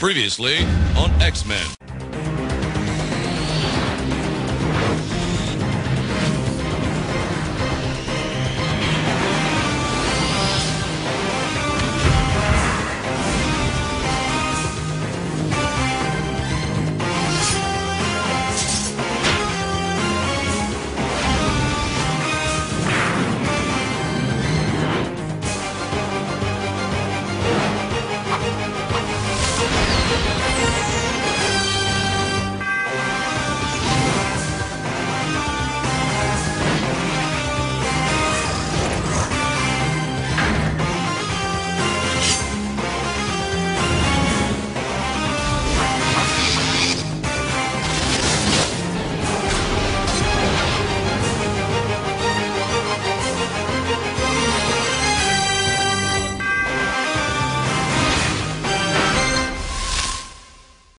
Previously on X Men.